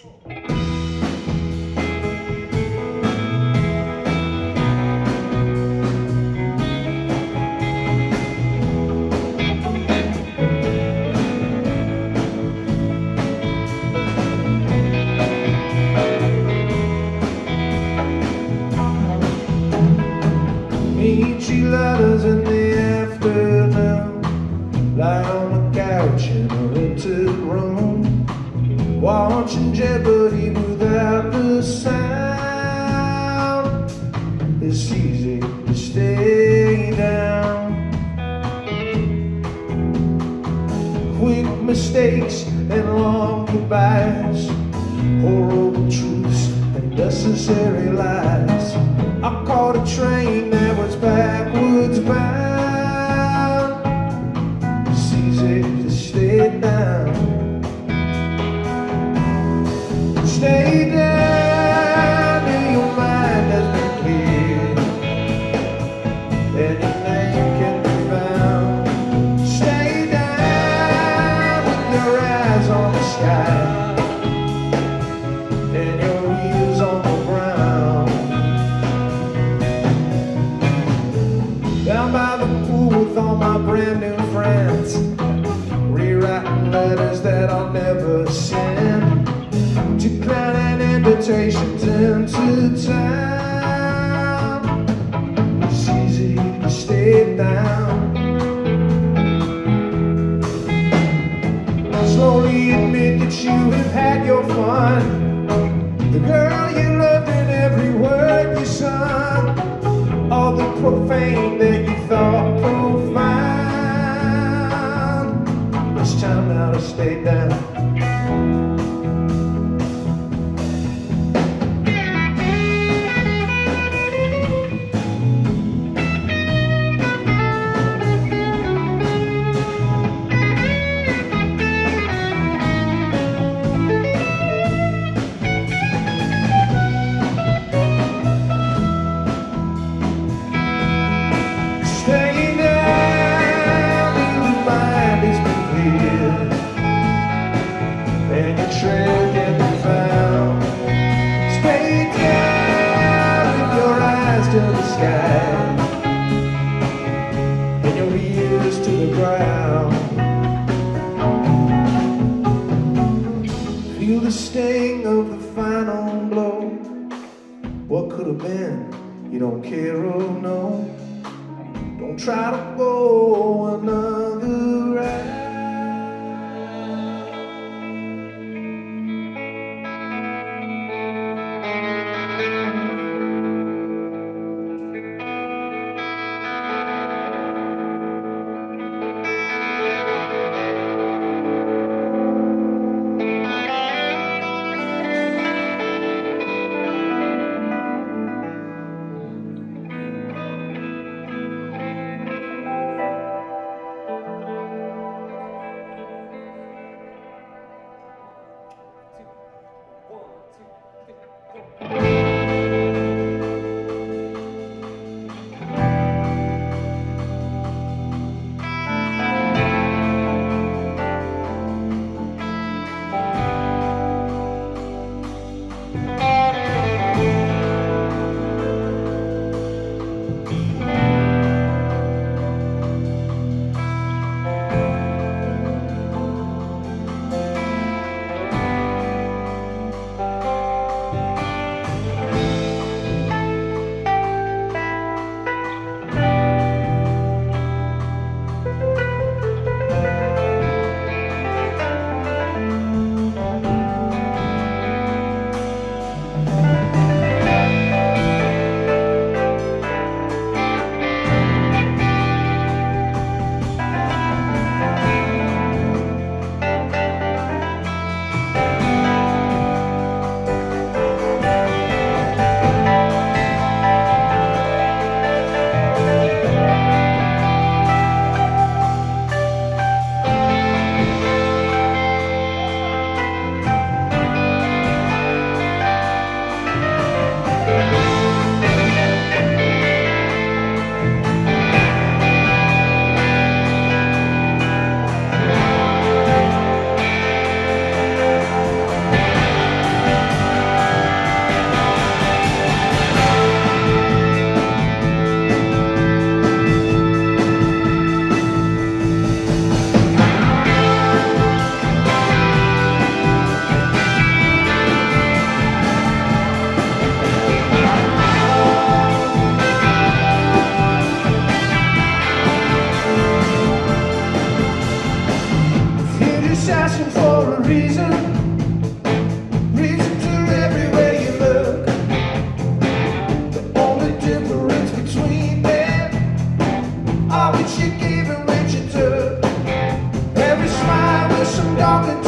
You lovers in the afternoon. Lie on the couch in a rented room. Watching long goodbyes Horrible truths and necessary lies. I caught a train that was backwards bound. It's easy to stay down. Stay down till your mind has been cleared And invitations into town It's easy to stay down Slowly admit that you have had your fun The girl you loved in every word you sung all the profane that you thought profound. It's time now to stay down. Ground. Feel the sting of the final blow. What could have been? You don't care oh or know. Don't try to go another some darker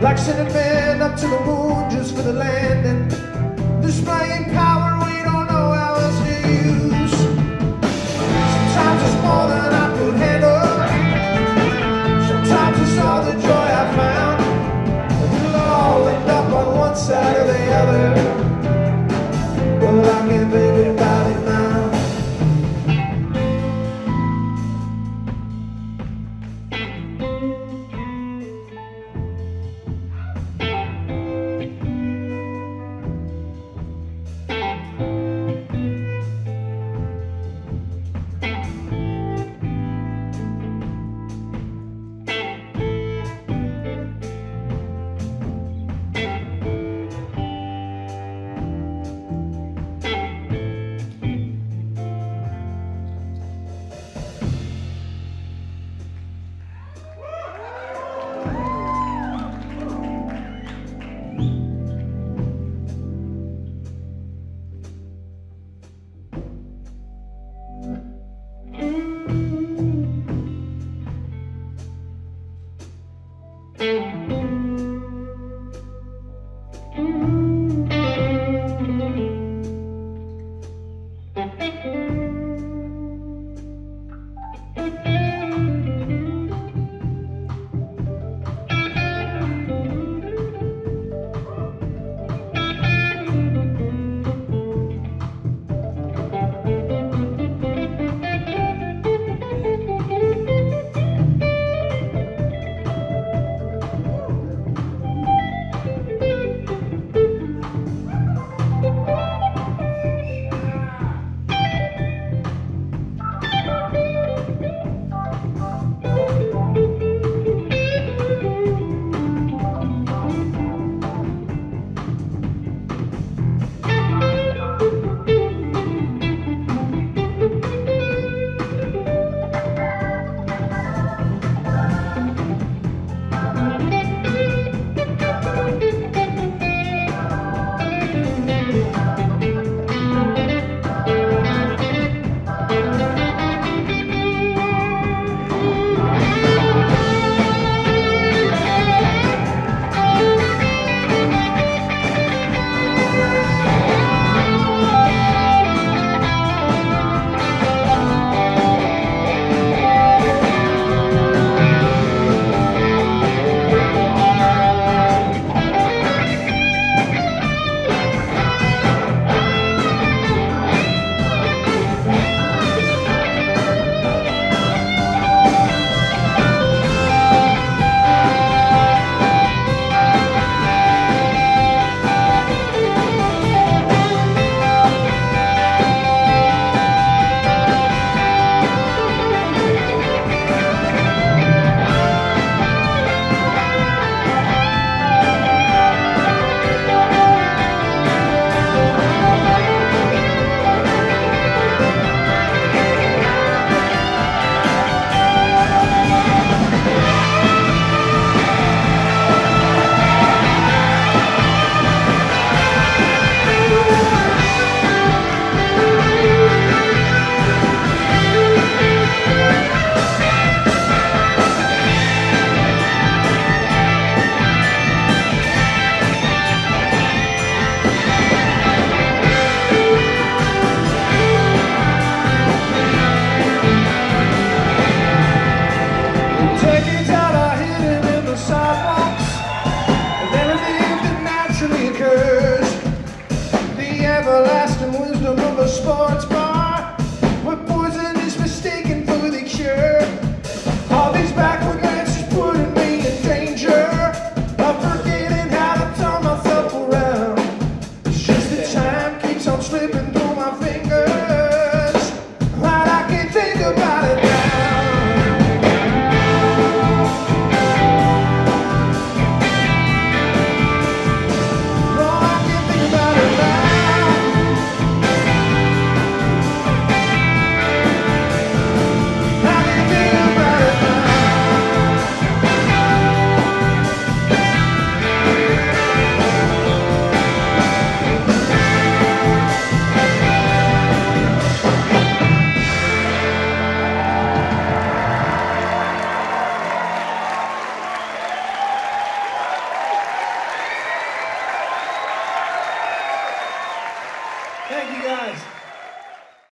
Like cinnamon up to the moon just for the land.